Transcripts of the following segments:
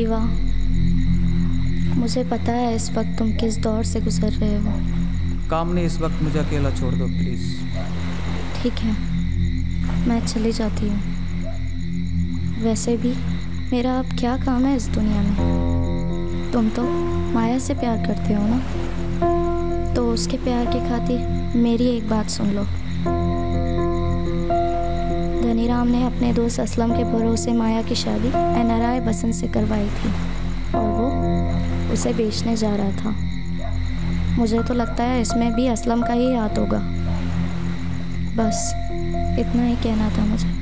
शिवा मुझे पता है इस वक्त तुम किस दौर से गुजर रहे हो। काम ने इस वक्त मुझे अकेला छोड़ दो प्लीज़ ठीक है मैं चली जाती हूँ। वैसे भी मेरा अब क्या काम है इस दुनिया में? तुम तो माया से प्यार करते हो ना? तो उसके प्यार की खातिर मेरी एक बात सुन लो। धनीराम ने अपने दोस्त असलम के भरोसे माया की शादी एनआरआई बसंत से करवाई थी और वो उसे बेचने जा रहा था। मुझे तो लगता है इसमें भी असलम का ही हाथ होगा। बस इतना ही कहना था मुझे।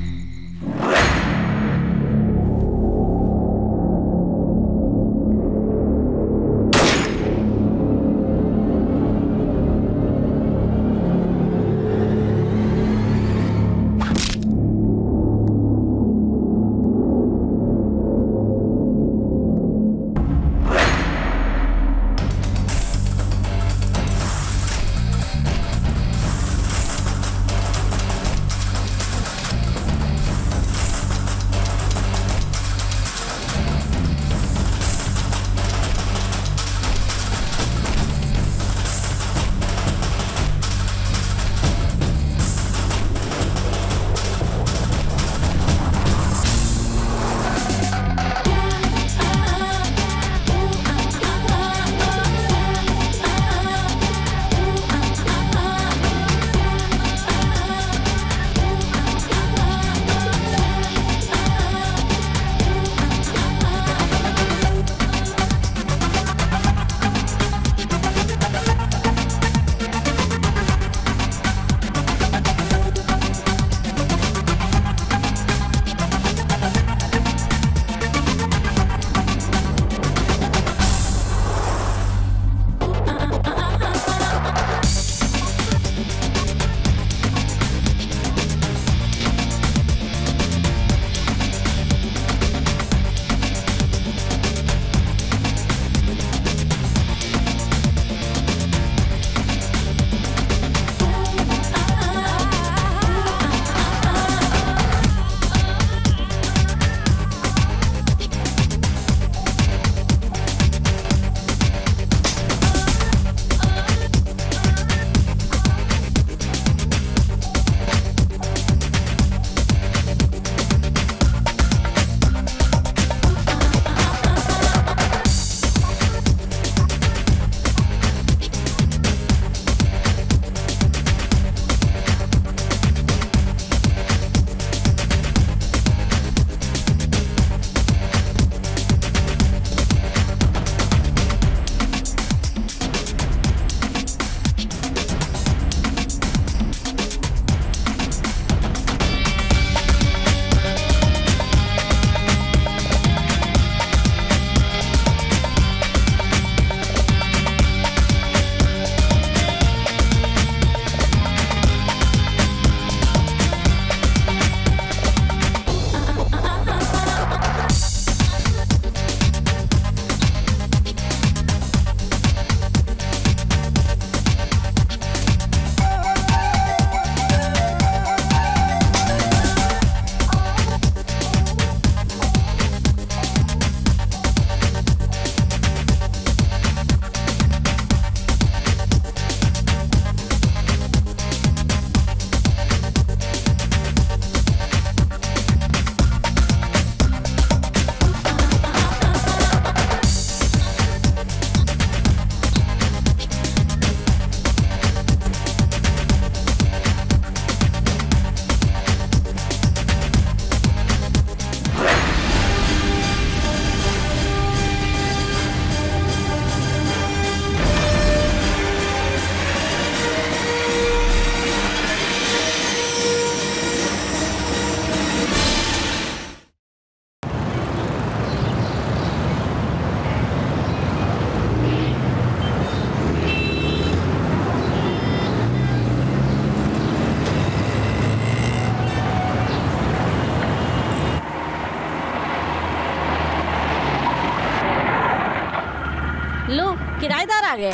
आ गए।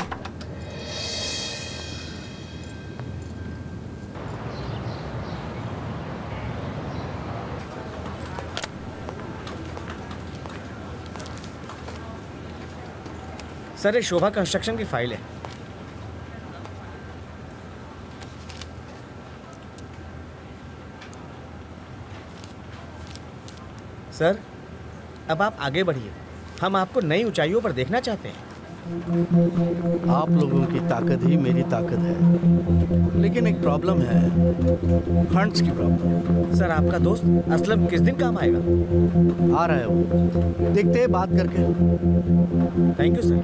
सर, ये शोभा कंस्ट्रक्शन की फ़ाइल है। सर, अब आप आगे बढ़िए। हम आपको नई ऊंचाइयों पर देखना चाहते हैं। आप लोगों की ताकत ही मेरी ताकत है। लेकिन एक प्रॉब्लम है। फंड्स की प्रॉब्लम सर आपका दोस्त असलम किस दिन काम आएगा? आ रहा है वो। देखते हैं बात करके। थैंक यू सर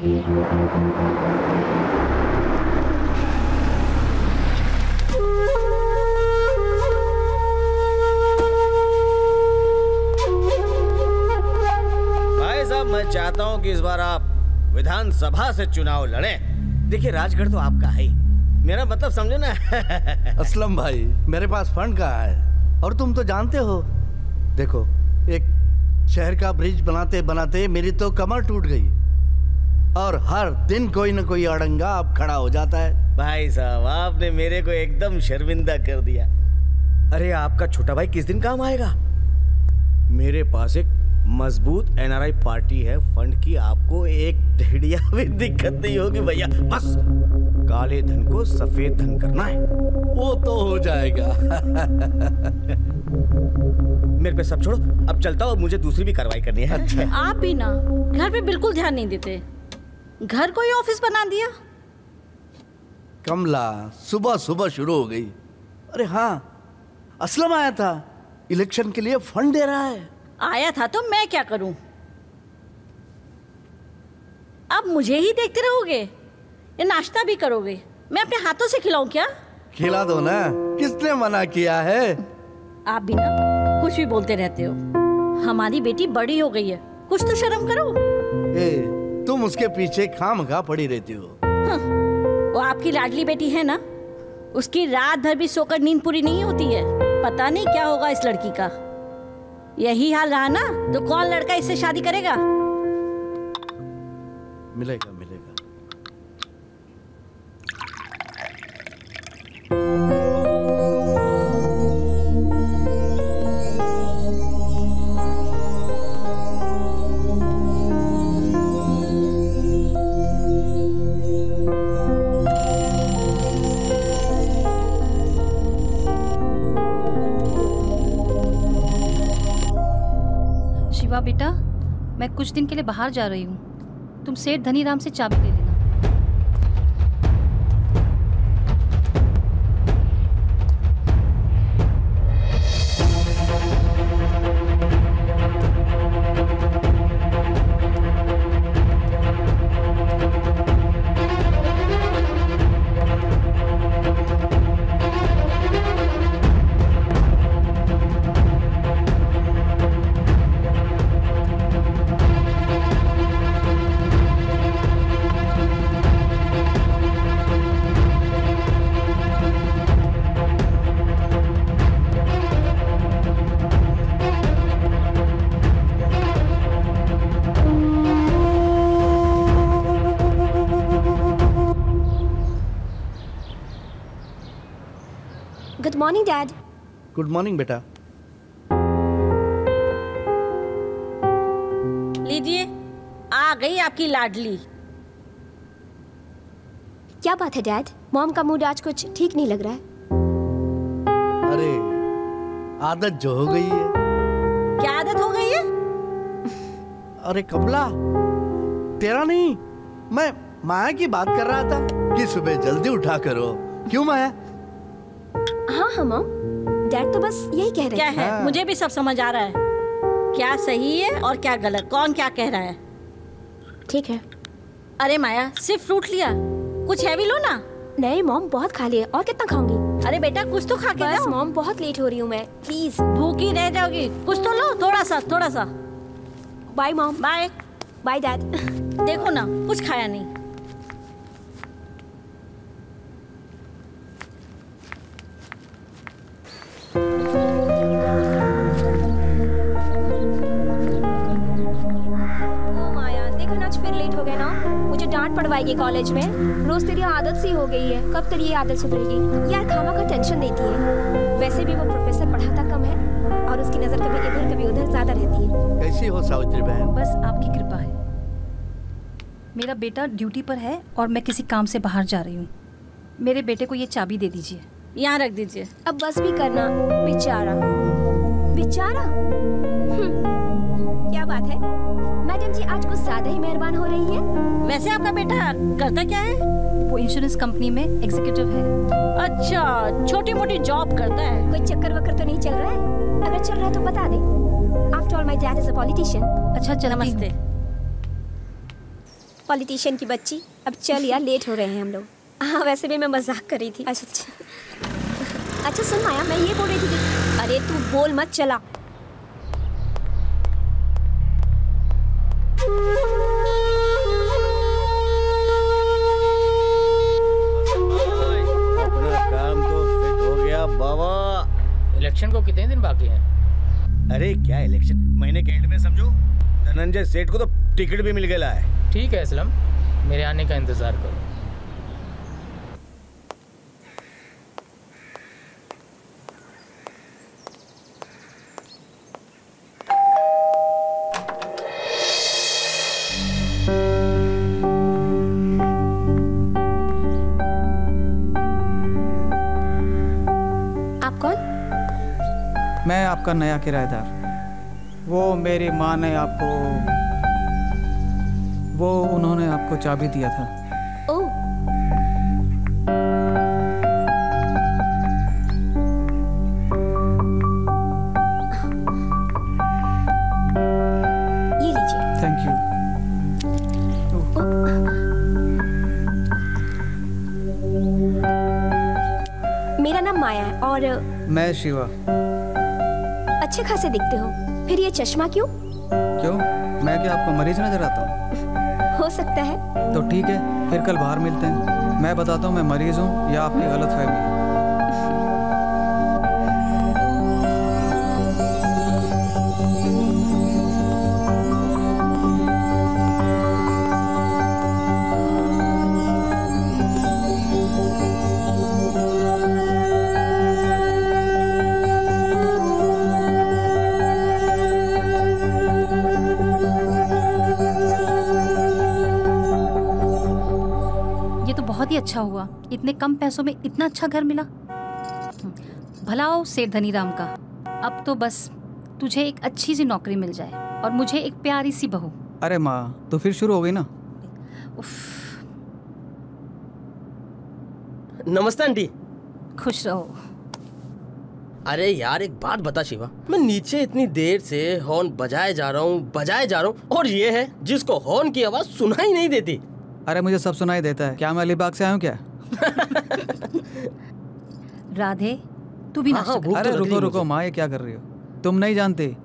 भाई साहब मैं चाहता हूँ कि इस बार आप विधानसभा से चुनाव लड़ें। देखिए राजगढ़ तो आपका है मेरा मतलब समझो ना? असलम भाई मेरे पास फंड कहाँ है? और तुम तो जानते हो। देखो एक शहर का ब्रिज बनाते बनाते मेरी तो कमर टूट गई। और हर दिन कोई ना कोई अड़ंगा अब खड़ा हो जाता है। भाई साहब आपने मेरे को एकदम शर्मिंदा कर दिया। अरे आपका छोटा भाई किस दिन काम आएगा? मेरे पास एक मज़बूत एनआरआई पार्टी है। फंड की आपको एक ढेड़िया भी दिक्कत नहीं होगी भैया। बस काले धन को सफ़ेद धन करना है। वो तो हो जाएगा। मेरे पे सब छोड़ो। अब चलता हूँ मुझे दूसरी भी कार्रवाई करनी है। अच्छा। आप भी ना घर पे बिल्कुल ध्यान नहीं देते। घर को ही ऑफ़िस बना दिया। कमला सुबह सुबह शुरू हो गई। अरे हाँ असलम आया था। इलेक्शन के लिए फंड दे रहा है। आया था तो मैं क्या करूँ? अब मुझे ही देखते रहोगे? ये नाश्ता भी करोगे? मैं अपने हाथों से खिलाऊं क्या? खिला दो ना। किसने मना किया है? आप भी ना कुछ भी बोलते रहते हो। हमारी बेटी बड़ी हो गई है। कुछ तो शर्म करो। ए, तुम उसके पीछे खाम खा पड़ी रहती हो। हाँ, वो आपकी लाडली बेटी है ना? उसकी रात भर भी सोकर नींद पूरी नहीं होती है। पता नहीं क्या होगा इस लड़की का। यही हाल रहा ना? तो कौन लड़का इससे शादी करेगा? मिलेगा कुछ दिन के लिए बाहर जा रही हूँ। तुम सेठ धनीराम से चाबी ले गुड मॉर्निंग बेटा। लीजिए आ गई आपकी लाडली। क्या बात है डैड? मॉम का मूड आज कुछ ठीक नहीं लग रहा है। अरे आदत जो हो गई है। क्या आदत हो गई है? अरे कमला तेरा नहीं मैं माया की बात कर रहा था कि सुबह जल्दी उठा करो। क्यों माया? हाँ हाँ मॉम। डैड तो बस यही कह रहे क्या है? हाँ। मुझे भी सब समझ आ रहा है। क्या सही है और क्या गलत? कौन क्या कह रहा है? ठीक है। अरे माया सिर्फ़ फ्रूट लिया। कुछ हैवी लो ना। नहीं मॉम बहुत खा लिया और कितना खाऊँगी? अरे बेटा कुछ तो खा के बस मॉम बहुत लेट हो रही हूँ मैं। प्लीज़ भूखी रह जाओगी। कुछ तो लो थोड़ा सा थोड़ा सा। Bye mom bye bye dad देखो ना कुछ खाया नहीं। डांट पढ़वाएगी कॉलेज में? रोज तेरी आदत सी हो गई है। कब तेरी ये आदत सुधरेगी? यार खामा का टेंशन देती है। वैसे भी वो प्रोफेसर पढ़ाता कम है और उसकी नज़र कभी इधर कभी उधर ज़्यादा रहती है। कैसी हो सावित्री बहन? बस आपकी कृपा है। मेरा बेटा ड्यूटी पर है और मैं किसी काम से बाहर जा रही हूँ। मेरे बेटे को ये चाबी दे दीजिए। यहाँ रख दीजिए। अब बस भी करना। बेचारा। बेचारा? हम्म, क्या बात है? मैडम जी आज कुछ ज़्यादा ही मेहरबान हो रही है। वैसे आपका बेटा करता क्या है? वो इंश्योरेंस कंपनी में एग्जीक्यूटिव है। अच्छा छोटी मोटी जॉब करता है। कोई चक्कर वक्कर तो नहीं चल रहा है? अगर चल रहा है तो बता दे। After all my dad is a politician अच्छा चलती हूँ। नमस्ते। पॉलिटिशियन की बच्ची। अब चल यार लेट हो रहे हैं हम लोग। हाँ वैसे भी मैं मज़ाक कर रही थी। अच्छा अच्छा अच्छा सुन माया मैं ये बोल रही थी अरे तू बोल मत चला अपना काम तो फिट हो गया बाबा इलेक्शन को कितने दिन बाकी हैं? अरे क्या इलेक्शन महीने के एंड में समझो। धनंजय सेठ को तो टिकट भी मिल गया है। ठीक है असलम। मेरे आने का इंतज़ार करो। आपका नया किराएदार। वो मेरी माँ ने आपको वो उन्होंने आपको चाबी दिया था। ओ। ये लीजिए। थैंक यू मेरा नाम माया है और मैं शिवा। अच्छे खासे दिखते हो। फिर ये चश्मा क्यों? क्यों? मैं क्या आपको मरीज़ नज़र आता हूँ? हो सकता है। तो ठीक है फिर कल बाहर मिलते हैं। मैं बताता हूँ मैं मरीज़ हूँ या आपकी गलत फहमी। इतने कम पैसों में इतना अच्छा घर मिला। भला हो सेठ धनीराम का। अब तो बस तुझे एक अच्छी सी नौकरी मिल जाए और मुझे एक प्यारी सी बहू। अरे माँ तो फिर शुरू हो गई ना? उफ, नमस्ते आंटी। खुश रहो। अरे यार एक बात बता शिवा। मैं नीचे इतनी देर से हॉर्न बजाए जा रहा हूँ बजाए जा रहा हूँ और ये है जिसको हॉर्न की आवाज़ सुनाई नहीं देती। अरे मुझे सब सुनाई देता है। क्या मैं अलीबाग से आया हूँ क्या? राधे तू भी हाँ, नाश्ता हाँ, कर। अरे रुको रुको माँ ये क्या कर रही हो? तुम नहीं जानते।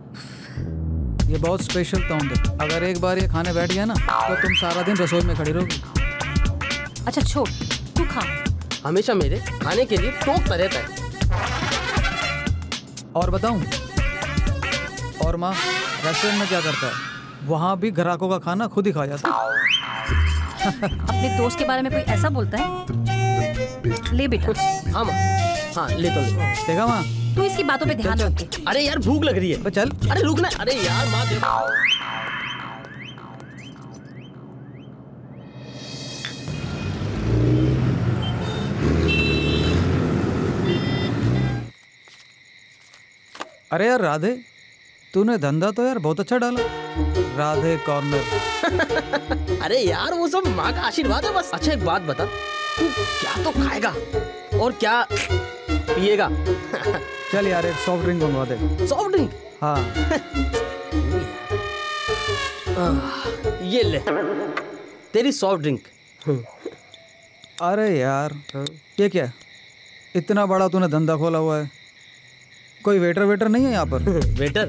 ये बहुत स्पेशल तौंद है। अगर एक बार ये खाने बैठ गया ना तो तुम सारा दिन रसोई में खड़ी रहोगी। अच्छा छोड़ तू खा। हमेशा मेरे खाने के लिए टोकता रहता है। और बताऊँ? और माँ रेस्टोरेंट में क्या करता है? वहाँ भी ग्राहकों का खाना खुद ही खा जाता है। अपने दोस्त के बारे में कोई ऐसा बोलता है? ले बेटा। हाँ माँ। हाँ ले तो ले। देखा माँ? तू इसकी बातों पे ध्यान रख। अरे यार भूख लग रही है। चल। अरे रुकना अरे यार माँ अरे यार राधे तूने धंधा तो यार बहुत अच्छा डाला। राधे कॉर्नर। अरे यार वो सब माँ का आशीर्वाद है बस। अच्छा एक बात बता। तू क्या तो खाएगा? और क्या पिएगा? चल यार एक सॉफ्ट ड्रिंक मंगवा दे। सॉफ्ट ड्रिंक हाँ। ये ले। तेरी सॉफ्ट ड्रिंक अरे यार ये क्या? इतना बड़ा तूने धंधा खोला हुआ है। कोई वेटर वेटर नहीं है यहाँ पर? वेटर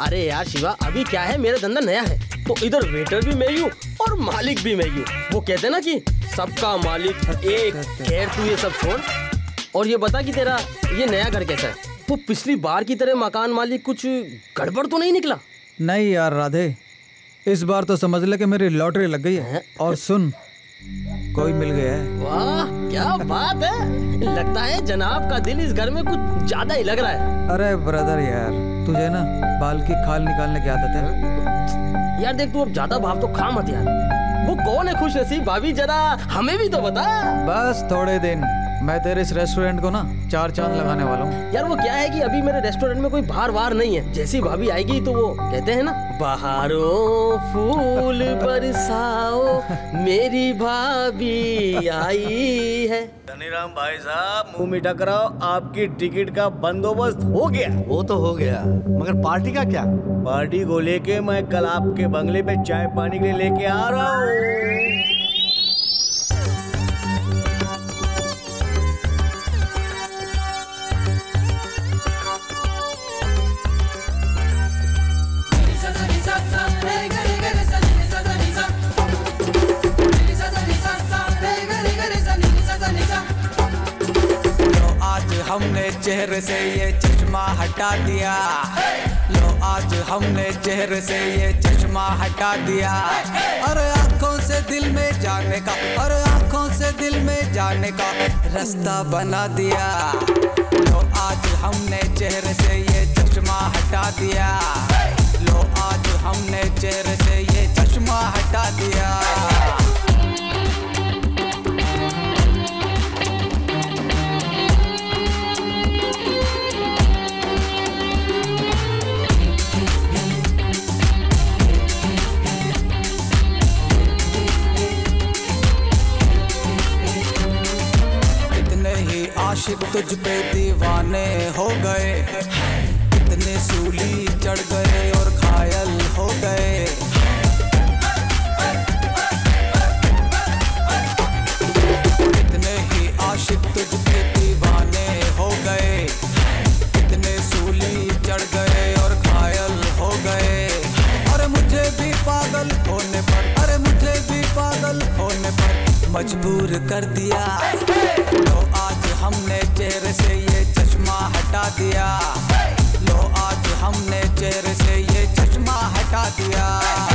अरे यार शिवा अभी क्या है? मेरा धंधा नया है। तो इधर वेटर भी मैं ही हूँ और मालिक भी मैं ही। हूँ वो कहते हैं ना कि सबका मालिक एक। खैर तू ये सब छोड़। और ये बता कि तेरा ये नया घर कैसा है? वो पिछली बार की तरह मकान मालिक कुछ गड़बड़ तो नहीं निकला? नहीं यार राधे। इस बार तो समझ ले कि मेरी लॉटरी लग गई है? और सुन कोई मिल गया है। वाह क्या बात है। लगता है जनाब का दिल इस घर में कुछ ज़्यादा ही लग रहा है। अरे ब्रदर यार तुझे ना बाल की खाल निकालने की आदत है। यार देख तू अब ज़्यादा भाव तो खा मत यार। वो कौन है खुश नसीब भाभी जरा हमें भी तो बता। बस थोड़े दिन। मैं तेरे इस रेस्टोरेंट को ना चार चाँद लगाने वाला हूँ। यार वो क्या है कि अभी मेरे रेस्टोरेंट में कोई बाहर वार नहीं है? जैसी भाभी आएगी तो वो कहते हैं ना बहारों फूल बरसाओ मेरी भाभी आई है। धनीराम भाई साहब मुँह मीठा कराओ आपकी टिकट का बंदोबस्त हो गया। वो तो हो गया। मगर पार्टी का क्या? पार्टी को लेके मैं कल आपके बंगले पे चाय पानी के लिए लेके आ रहा हूँ। से ये चश्मा हटा दिया। लो, आज हमने चेहरे से ये चश्मा हटा दिया। और आँखों से दिल में जाने का और आँखों से दिल में जाने का रास्ता बना दिया। लो, आज हमने चेहरे से ये चश्मा हटा दिया। लो, आज हमने चेहरे से ये चश्मा हटा दिया। आशिक तुझ पे दीवाने हो गए। कितने सूली चढ़ गए और घायल हो गए। कितने ही आशिक तुझ पे दीवाने हो गए। कितने सूली चढ़ गए और घायल हो गए। अरे मुझे भी पागल होने पर अरे मुझे भी पागल होने पर मजबूर कर दिया। आज हमने चेहरे से ये चश्मा हटा दिया। लो आज हमने चेहरे से ये चश्मा हटा दिया।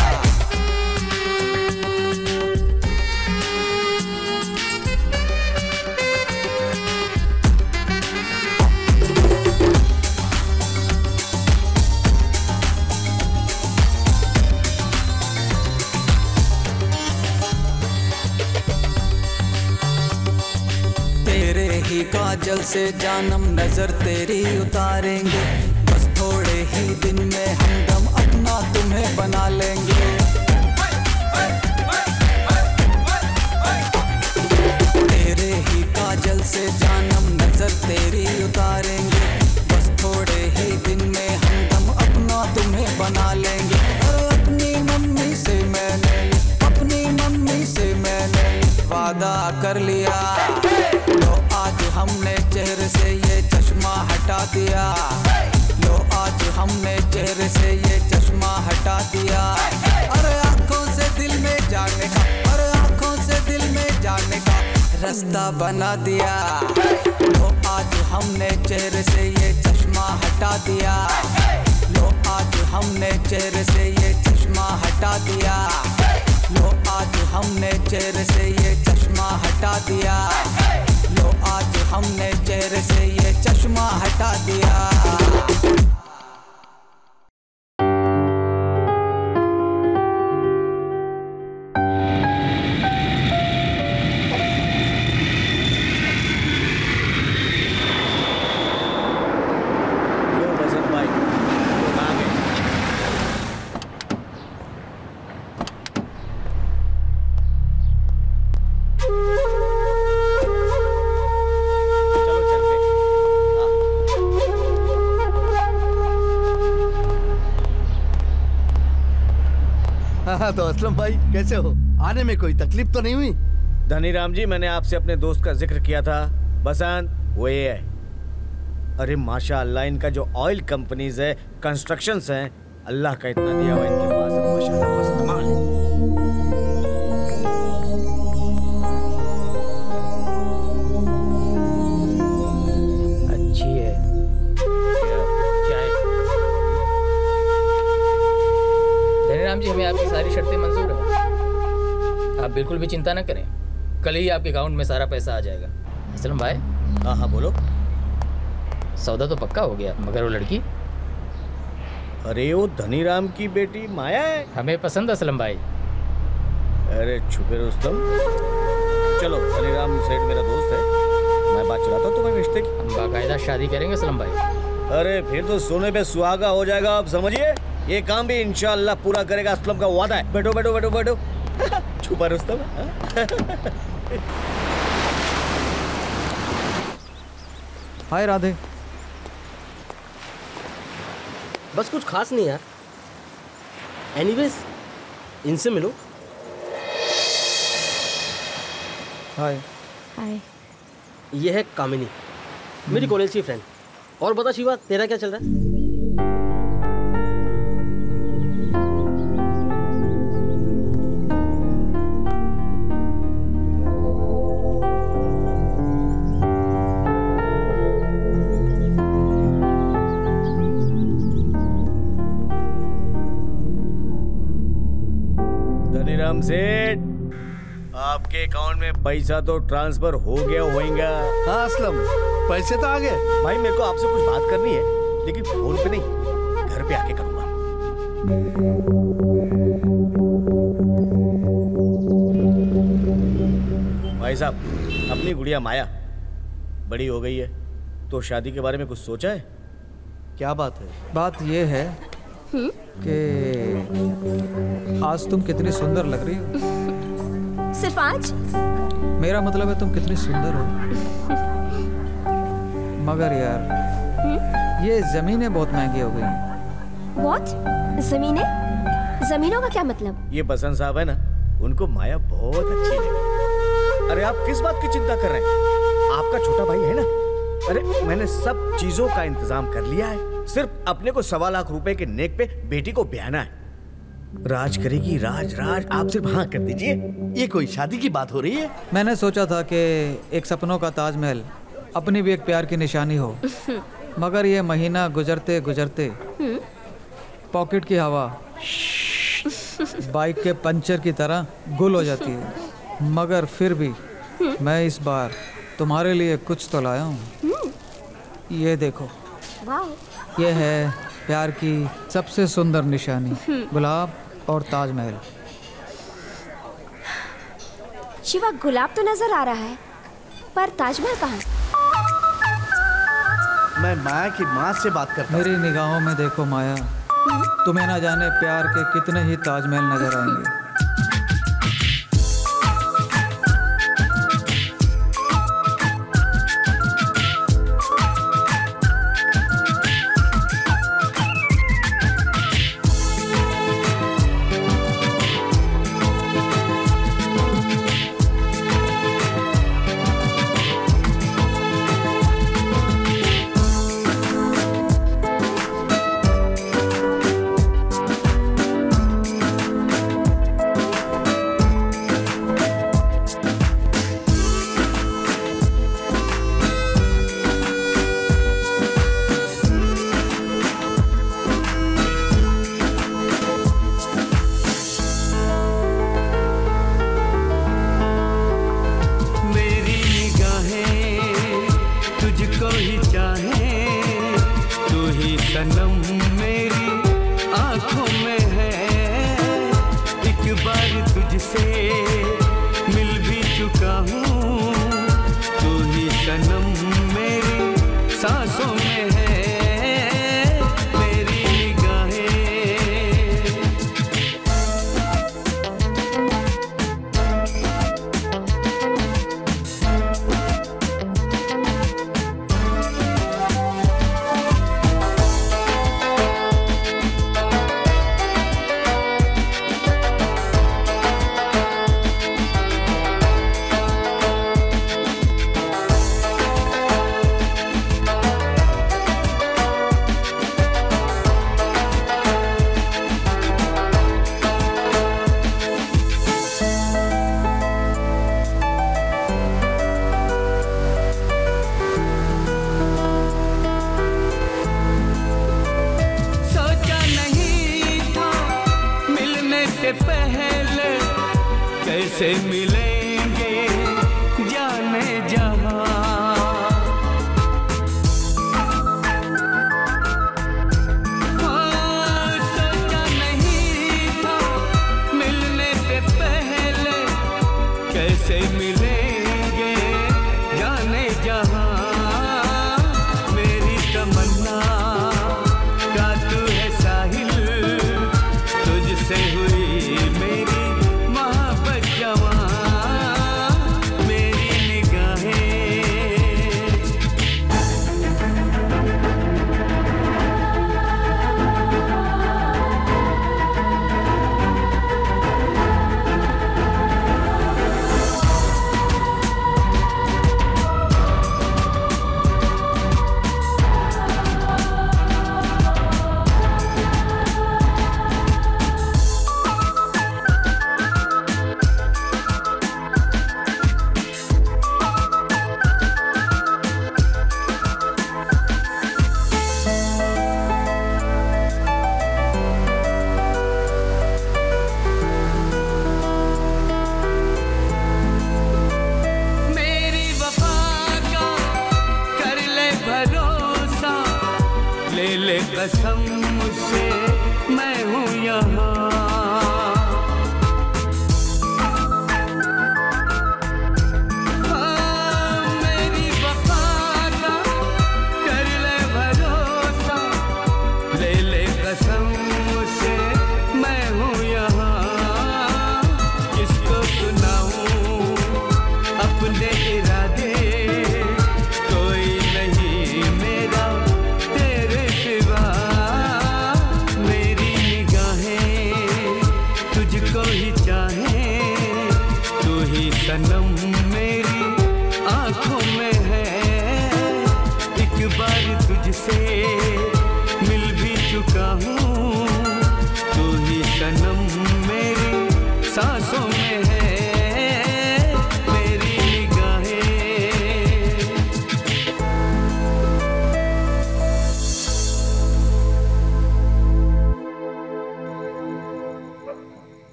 काजल से जानम नज़र तेरी उतारेंगे। बस थोड़े ही दिन में हम दम अपना तुम्हें बना लेंगे। दिया। लो, आज हमने चेहरे से ये चश्मा हटा दिया। अरे, आँखों से दिल में जाने का, अरे, आँखों से दिल में जाने का रास्ता बना दिया। लो, आज हमने चेहरे से ये चश्मा हटा दिया। लो, आज हमने चेहरे से ये चश्मा हटा दिया। लो, आज हमने चेहरे से ये चश्मा हटा दिया। लो आज हमने चेहरे से ये चश्मा हटा दिया। हाँ तो असलम भाई, कैसे हो? आने में कोई तकलीफ़ तो नहीं हुई? धनी राम जी, मैंने आपसे अपने दोस्त का ज़िक्र किया था। बसंत वो ये है। अरे माशा अल्लाह इनका जो ऑयल कंपनीज़ है कंस्ट्रक्शन है, अल्लाह का इतना दिया हुआ इनके पास। कमाल है। बिल्कुल भी चिंता न करें। कल ही आपके अकाउंट में सारा पैसा आ जाएगा। असलम भाई। हाँ हाँ बोलो। सौदा तो पक्का हो गया मगर वो लड़की? अरे वो धनीराम की बेटी माया है। हमें पसंद असलम भाई। अरे छुपे रुस्तम चलो धनीराम सेठ मेरा दोस्त है। मैं बात चलाता हूँ तुम्हें रिश्ते की। हम बाकायदा शादी करेंगे असलम भाई। अरे फिर तो सोने पे सुहागा हो जाएगा आप समझिए। ये काम भी इंशाल्लाह पूरा करेगा असलम का वादा है। बैठो बैठो बैठो बैठो। छुपा रुस्तम हाँ? हाय राधे। बस कुछ खास नहीं यार। एनीवेज इनसे मिलो। हाय। हाय। ये है कामिनी मेरी कॉलेज की फ्रेंड और बता शिवा तेरा क्या चल रहा है? धनीराम सेठ आपके अकाउंट में पैसा तो ट्रांसफ़र हो गया होएगा। हाँ असलम। पैसे तो आ गए। भाई मेरे को आपसे कुछ बात करनी है लेकिन फ़ोन पे नहीं घर पे आके करूँगा। भाई साहब अपनी गुड़िया माया बड़ी हो गई है तो शादी के बारे में कुछ सोचा है? क्या बात है? बात ये है कि आज तुम कितनी सुंदर लग रही हो। सिर्फ़ आज? मेरा मतलब है तुम कितनी सुंदर हो। मगर यार ये जमीनें बहुत महँगी हो गई हैं। व्हाट जमीनें? जमीनों का क्या मतलब? ये बसंत साहब है ना उनको माया बहुत अच्छी लगी। अरे आप किस बात की चिंता कर रहे हैं? आपका छोटा भाई है ना? अरे मैंने सब चीज़ों का इंतज़ाम कर लिया है। सिर्फ़ अपने को सवा लाख रुपए के नेक पे बेटी को ब्याना है। राज करेगी राज राज। आप सिर्फ़ हाँ कर दीजिए। ये कोई शादी की बात हो रही है? मैंने सोचा था कि एक सपनों का ताजमहल अपनी भी एक प्यार की निशानी हो। मगर ये महीना गुजरते गुजरते पॉकेट की हवा बाइक के पंचर की तरह गुल हो जाती है। मगर फिर भी मैं इस बार तुम्हारे लिए कुछ तो लाया हूँ। ये देखो। वाह। ये है प्यार की सबसे सुंदर निशानी। गुलाब और ताजमहल। शिवा गुलाब तो नज़र आ रहा है पर ताजमहल कहाँ? मैं माया की माँ से बात करता मेरी निगाहों में देखो माया। तुम्हें ना जाने प्यार के कितने ही ताजमहल नज़र आएँगे। में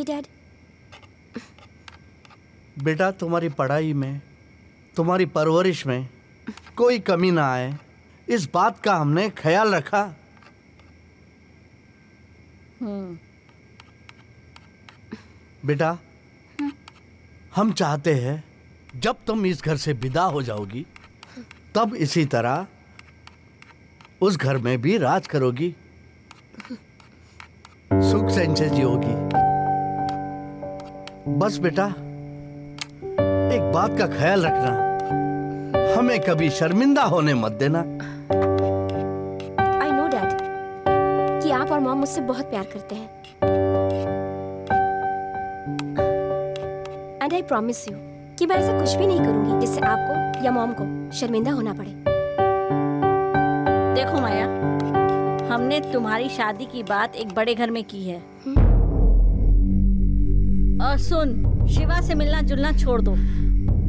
जी डैड बेटा तुम्हारी पढ़ाई में तुम्हारी परवरिश में कोई कमी ना आए। इस बात का हमने ख्याल रखा। हम्म। बेटा हम चाहते हैं जब तुम इस घर से विदा हो जाओगी तब इसी तरह उस घर में भी राज करोगी। सुख से जियोगी। बस बेटा एक बात का ख्याल रखना। हमें कभी शर्मिंदा होने मत देना। आई नो डैड कि आप और मॉम मुझसे बहुत प्यार करते हैं। एंड आई प्रॉमिस यू कि मैं ऐसा कुछ भी नहीं करूँगी जिससे आपको या मॉम को शर्मिंदा होना पड़े। देखो माया हमने तुम्हारी शादी की बात एक बड़े घर में की है। और सुन शिवा से मिलना जुलना छोड़ दो।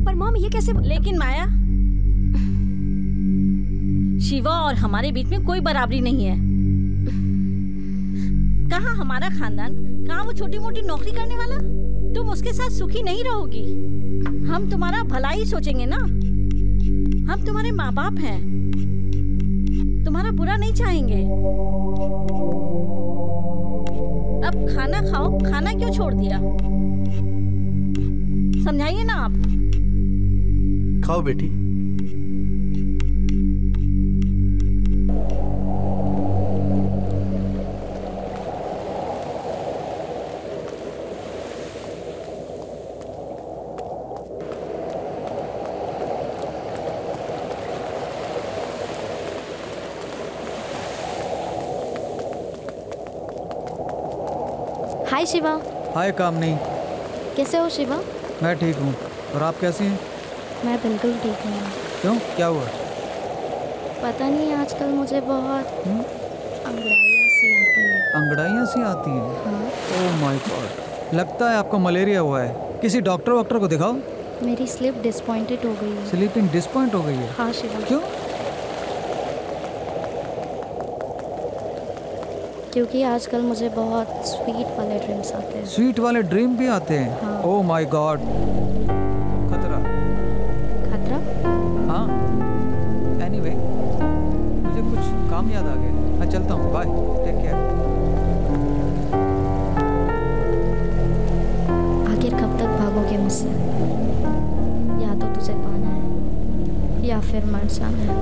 पर मॉम ये कैसे लेकिन माया शिवा और हमारे बीच में कोई बराबरी नहीं है। कहा हमारा खानदान? कहा वो छोटी मोटी नौकरी करने वाला? तुम उसके साथ सुखी नहीं रहोगी। हम तुम्हारा भला ही सोचेंगे ना? हम तुम्हारे माँ बाप हैं। तुम्हारा बुरा नहीं चाहेंगे। अब खाना खाओ खाना क्यों छोड़ दिया? समझाइए ना आप। खाओ बेटी। हाय शिवा। हाय कामनी। कैसे हो शिवा? मैं ठीक हूँ। और आप कैसी हैं? मैं बिल्कुल ठीक हूँ। क्यों? क्या हुआ? पता नहीं आजकल मुझे बहुत अंगड़ाइयाँ सी आती है। अंगड़ाइयाँ सी आती ओह माय गॉड लगता है आपको मलेरिया हुआ है। किसी डॉक्टर वॉक्टर को दिखाओ। मेरी स्लिप डिसपॉइंटेड हो गई है। स्लीपिंग डिसपॉइंट हो गई है। हाँ शिवा। क्यों? क्योंकि आजकल मुझे बहुत स्वीट वाले ड्रीम्स आते हैं। स्वीट वाले ड्रीम भी आते हैं? हाँ। ओ माय गॉड खतरा। खतरा? हाँ। एनीवे मुझे कुछ काम याद आ गया। मैं चलता हूँ। बाय टेक केयर आखिर कब तक भागोगे मुझसे? या तो तुझे पाना है या फिर मर जाना है।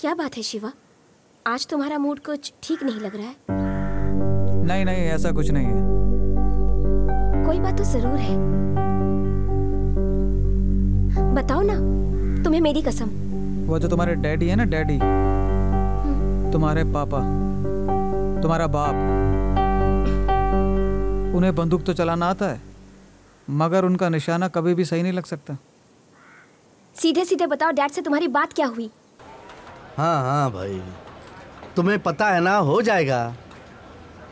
क्या बात है शिवा? आज तुम्हारा मूड कुछ ठीक नहीं लग रहा है? नहीं नहीं ऐसा कुछ नहीं है। कोई बात तो ज़रूर है। बताओ ना तुम्हें मेरी कसम। वो जो तुम्हारे डैडी है ना डैडी। तुम्हारे पापा। तुम्हारा बाप। उन्हें बंदूक तो चलाना आता है मगर उनका निशाना कभी भी सही नहीं लग सकता। सीधे सीधे बताओ डैड से तुम्हारी बात क्या हुई? हाँ हाँ भाई। तुम्हें पता है ना हो जाएगा।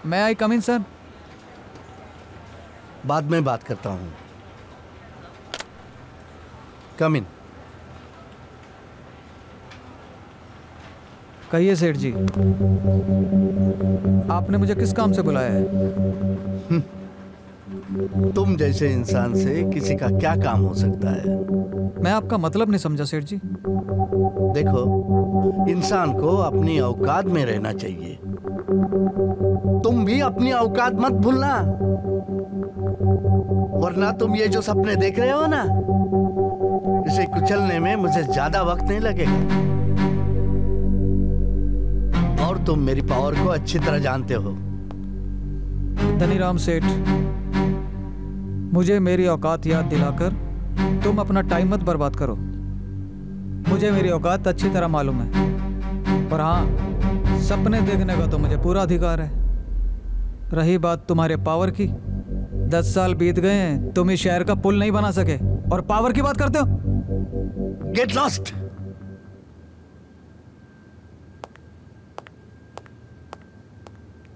मैं आई कम इन सर बाद में बात करता हूँ। कम इन कहिए सेठ जी। आपने मुझे किस काम से बुलाया है? तुम जैसे इंसान से किसी का क्या काम हो सकता है? मैं आपका मतलब नहीं समझा सेठ जी। देखो इंसान को अपनी औकात में रहना चाहिए। तुम भी अपनी औकात मत भूलना। वरना तुम ये जो सपने देख रहे हो ना इसे कुचलने में मुझे ज़्यादा वक्त नहीं लगेगा। और तुम मेरी पावर को अच्छी तरह जानते हो। धनीराम सेठ मुझे मेरी औकात याद दिलाकर तुम अपना टाइम मत बर्बाद करो। मुझे मेरी औकात अच्छी तरह मालूम है पर हाँ सपने देखने का तो मुझे पूरा अधिकार है। रही बात तुम्हारे पावर की दस साल बीत गए हैं तुम इस शहर का पुल नहीं बना सके और पावर की बात करते हो? गेट लॉस्ट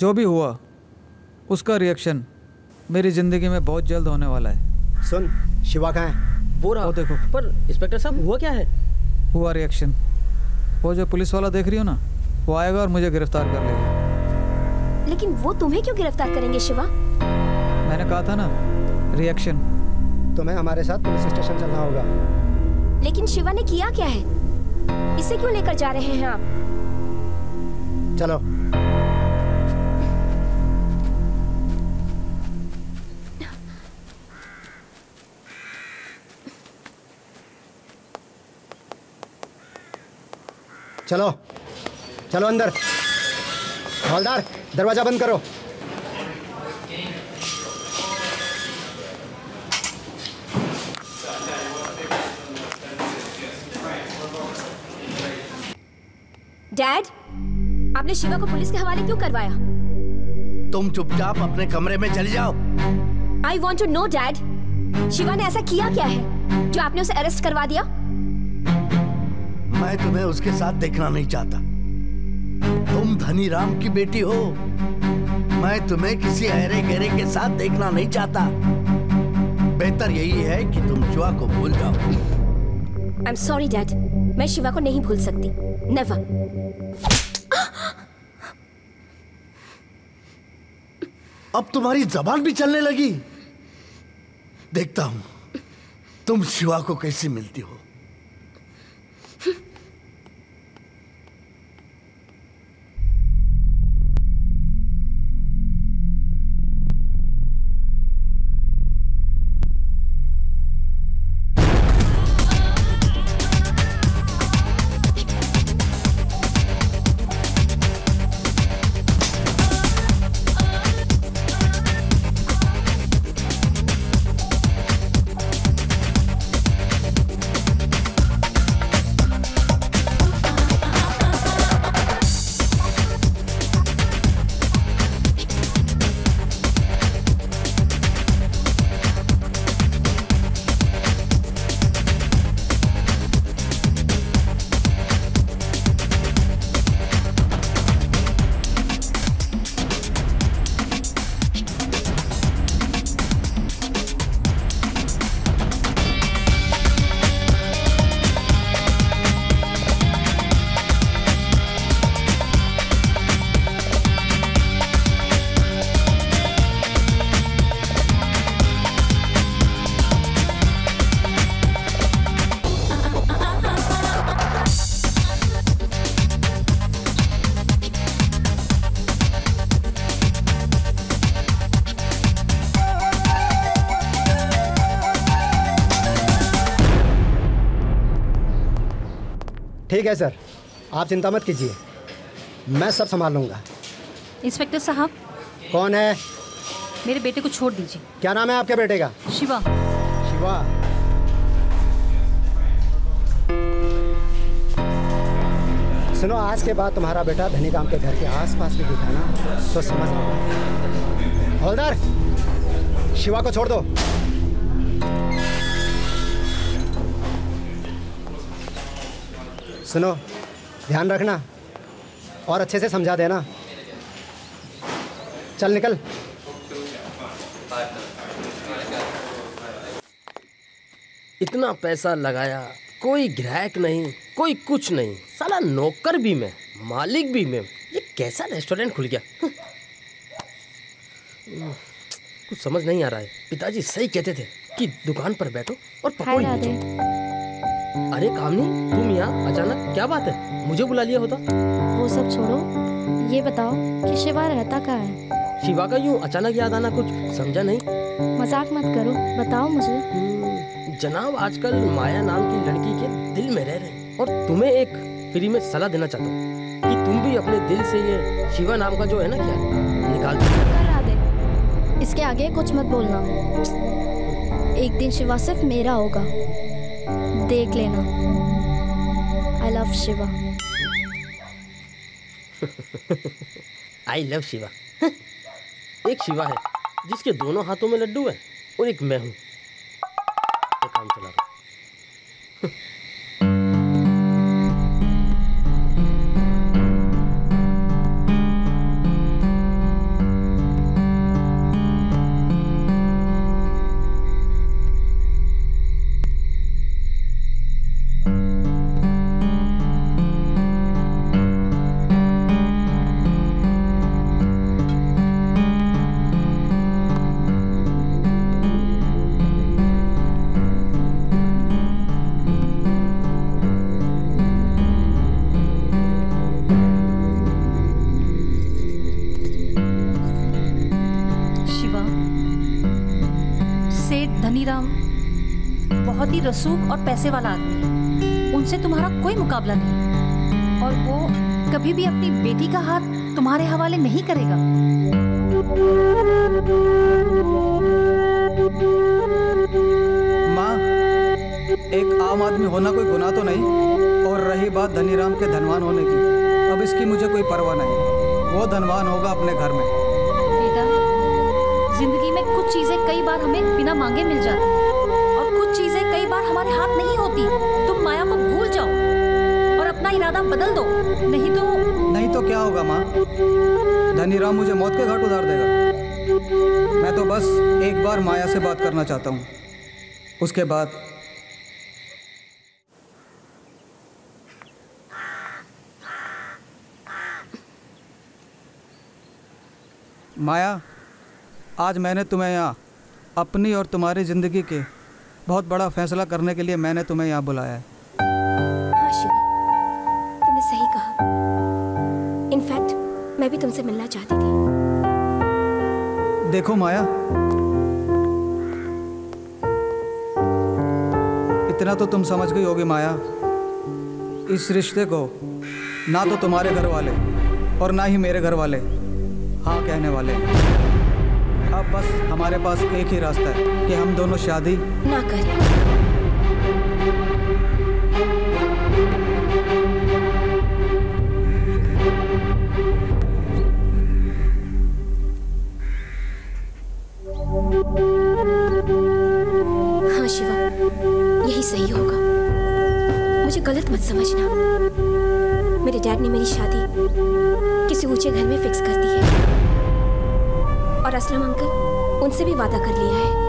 जो भी हुआ उसका रिएक्शन मेरी ज़िंदगी में बहुत जल्द होने वाला है। सुन शिवा कहाँ है? वो रहा। वो देखो। पर इंस्पेक्टर साहब हुआ क्या है? हुआ रिएक्शन वो जो पुलिस वाला देख रही हो ना वो आएगा और मुझे गिरफ़्तार कर लेगा। लेकिन वो तुम्हें क्यों गिरफ़्तार करेंगे शिवा? मैंने कहा था ना रिएक्शन तुम्हें हमारे साथ पुलिस स्टेशन चलना होगा। लेकिन शिवा ने किया क्या है? इसे क्यों लेकर जा रहे हैं आप? चलो। चलो। चलो अंदर। हवलदार दरवाज़ा बंद करो। डैड आपने शिवा को पुलिस के हवाले क्यों करवाया? तुम चुपचाप अपने कमरे में चली जाओ। I want to know dad Shiva ने ऐसा किया क्या है? जो आपने उसे अरेस्ट करवा दिया? मैं तुम्हें उसके साथ देखना नहीं चाहता। तुम धनी राम की बेटी हो। मैं तुम्हें किसी अरे गहरे के साथ देखना नहीं चाहता। बेहतर यही है कि तुम जुआ को भूल जाओ। आई एम सॉरी डैड मैं शिवा को नहीं भूल सकती। नेवर अब तुम्हारी जबान भी चलने लगी। देखता हूँ तुम शिवा को कैसे मिलती हो। ठीक है सर। आप चिंता मत कीजिए। मैं सब संभाल लूँगा। इंस्पेक्टर साहब। कौन है? मेरे बेटे को छोड़ दीजिए। क्या नाम है आपके बेटे का? शिवा। शिवा। सुनो आज के बाद तुम्हारा बेटा धनीराम के घर के आसपास भी दिखा ना तो समझ लो हवलदार शिवा को छोड़ दो। सुनो ध्यान रखना और अच्छे से समझा देना। चल निकल। इतना पैसा लगाया कोई ग्राहक नहीं कोई कुछ नहीं। साला नौकर भी मैं मालिक भी मैं ये कैसा रेस्टोरेंट खुल गया? कुछ समझ नहीं आ रहा है। पिताजी सही कहते थे कि दुकान पर बैठो और पकौड़ी। बेचो। अरे कामनी तुम यहाँ अचानक क्या बात है? मुझे बुला लिया होता। वो सब छोड़ो। ये बताओ कि शिवा रहता कहाँ है? शिवा का यूँ अचानक याद आना कुछ समझा नहीं। मज़ाक मत करो बताओ मुझे। हम्म, जनाब आजकल माया नाम की लड़की के दिल में रह रहे और तुम्हें एक फ्री में सलाह देना चाहता हूँ कि तुम भी अपने दिल से ये शिवा नाम का जो है ना क्या निकाल दो। इसके आगे कुछ मत बोलना। एक दिन शिवा सिर्फ़ मेरा होगा। देख लेना। I love Shiva I love Shiva एक शिवा है, जिसके दोनों हाथों में लड्डू है और एक मैं हूँ। काम चला रहा रसूख और पैसे वाला आदमी। है उनसे तुम्हारा कोई मुकाबला नहीं। और वो कभी भी अपनी बेटी का हाथ तुम्हारे हवाले नहीं करेगा। माँ एक आम आदमी होना कोई गुनाह तो नहीं? और रही बात धनीराम के धनवान होने की। अब इसकी मुझे कोई परवाह नहीं। वो धनवान होगा अपने घर में। बेटा ज़िंदगी में कुछ चीज़ें कई बार हमें बिना मांगे मिल जाती इरादा बदल दो। नहीं तो नहीं तो क्या होगा, माँ? धनी राम मुझे मौत के घाट उतार देगा। मैं तो बस एक बार माया से बात करना चाहता हूँ। उसके बाद माया, आज मैंने तुम्हें यहाँ अपनी और तुम्हारी ज़िंदगी के बहुत बड़ा फैसला करने के लिए मैंने तुम्हें यहाँ बुलाया है। तुमसे मिलना चाहती थी। देखो माया इतना तो तुम समझ गई होगी माया इस रिश्ते को ना तो तुम्हारे घर वाले और ना ही मेरे घर वाले हाँ कहने वाले। अब बस हमारे पास एक ही रास्ता है कि हम दोनों शादी ना करें। यही सही होगा। मुझे गलत मत समझना। मेरे डैड ने मेरी शादी किसी ऊँचे घर में फिक्स कर दी है। और असलम अंकल, उनसे भी वादा कर लिया है।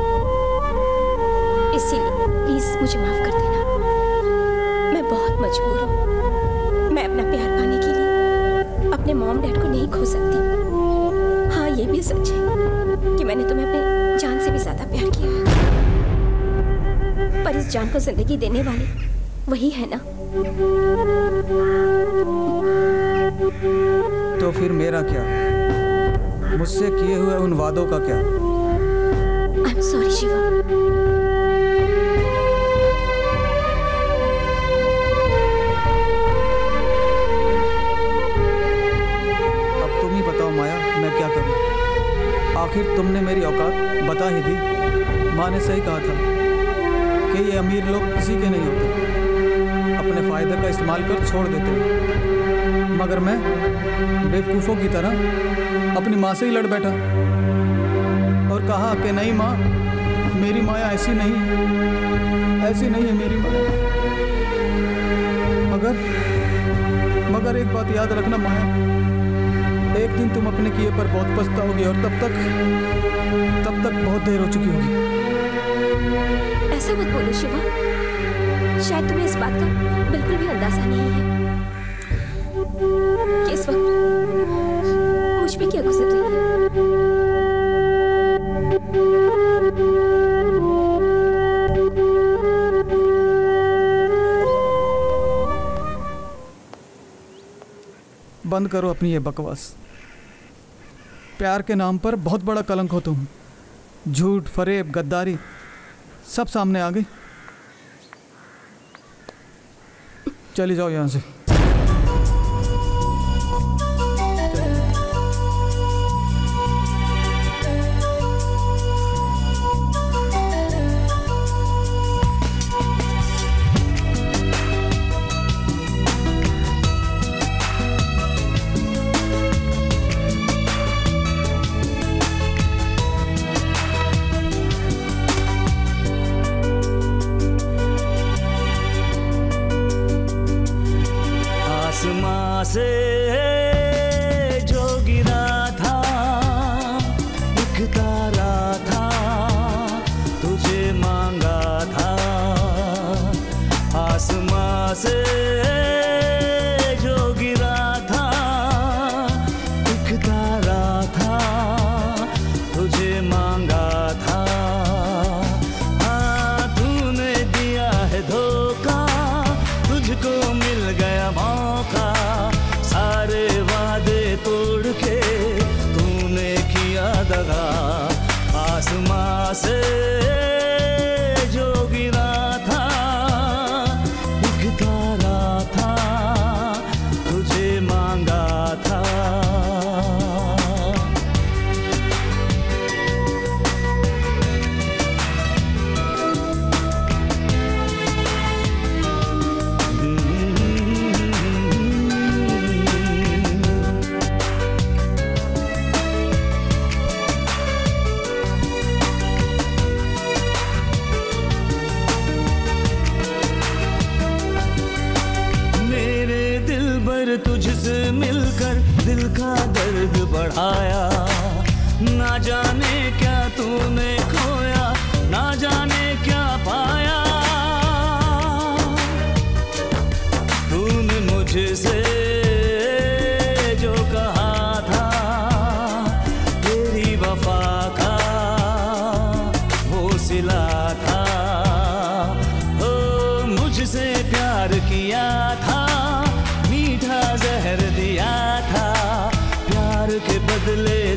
इस जान को ज़िंदगी देने वाले। वही है ना? तो फिर मेरा क्या? मुझसे किए हुए उन वादों का क्या? आई एम सॉरी आखिर तुमने मेरी औकात बता ही दी। माँ ने सही कहा था। कि ये अमीर लोग किसी के नहीं होते। अपने फ़ायदे का इस्तेमाल कर छोड़ देते हैं। मगर मैं बेवकूफ़ों की तरह अपनी माँ से ही लड़ बैठा। और कहा कि नहीं माँ, मेरी माया ऐसी नहीं है। ऐसी नहीं है मेरी माया मगर मगर एक बात याद रखना माया एक दिन तुम अपने किए पर बहुत पछताओगी और तब तक तब तक बहुत देर हो चुकी होगी। ऐसा मत बोलो, शिवा। शायद तुम्हें इस बात का बिल्कुल भी अंदाज़ा नहीं है कि इस वक्त मुझ पे क्या गुजर रही है। बंद करो अपनी ये बकवास। प्यार के नाम पर बहुत बड़ा कलंक हो तुम। झूठ, फरेब, गद्दारी सब सामने आ गई। चले जाओ यहाँ से। किया दगा आसमां से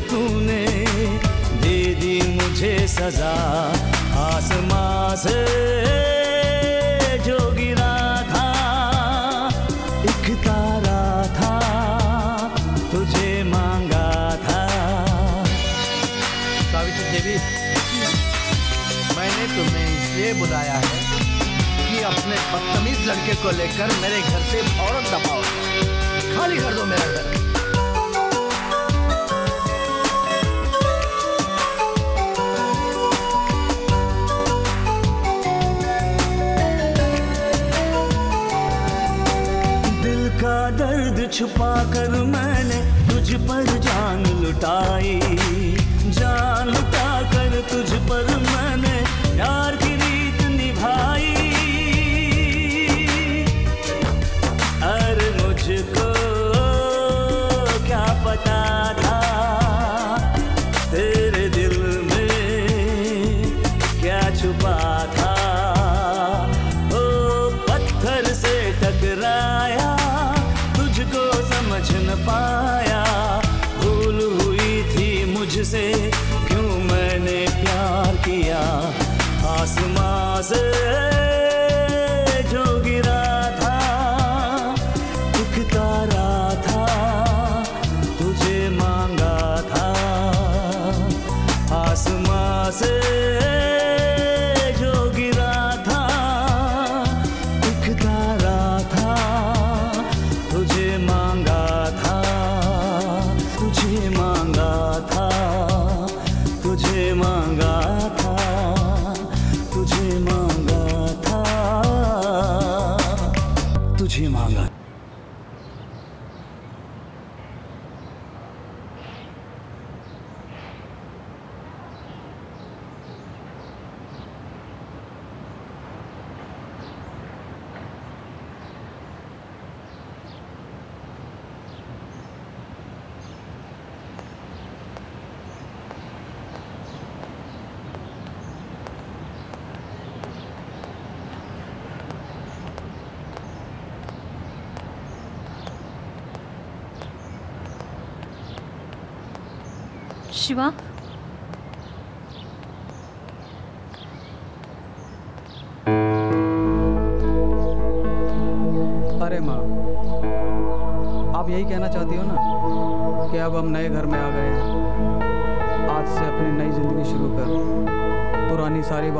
तूने दे दी मुझे सजा। आसमां से जो गिरा था, एक तारा था, तुझे मांगा था। सावित्री देवी, मैंने तुम्हें इसलिए बुलाया है कि अपने बदतमीज लड़के को लेकर मेरे घर से फ़ौरन दबाओ। खाली कर दो मेरा घर। छुपा कर मैंने तुझ पर जान लुटाई। जान लुटा कर तुझ पर मैंने प्यार की रीत निभाई। अरे मुझको मांगा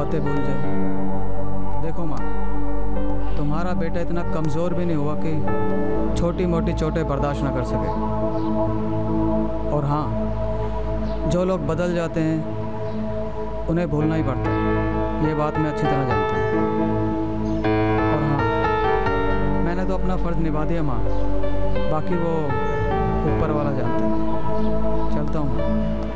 बातें भूल जाए देखो माँ, तुम्हारा बेटा इतना कमज़ोर भी नहीं हुआ कि छोटी मोटी चोटें बर्दाश्त ना कर सके। और हाँ जो लोग बदल जाते हैं, उन्हें भूलना ही पड़ता है। ये बात मैं अच्छी तरह जानता हूँ। और हाँ मैंने तो अपना फ़र्ज़ निभा दिया माँ। बाकी वो ऊपर वाला जानता है। चलता हूँ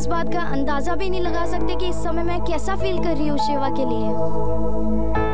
इस बात का अंदाज़ा भी नहीं लगा सकते कि इस समय मैं कैसा फील कर रही हूँ शिवा के लिए।